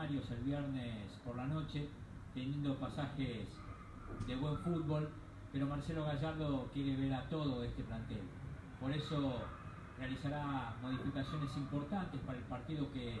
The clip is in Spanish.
Millonarios el viernes por la noche, teniendo pasajes de buen fútbol, pero Marcelo Gallardo quiere ver a todo este plantel. Por eso realizará modificaciones importantes para el partido que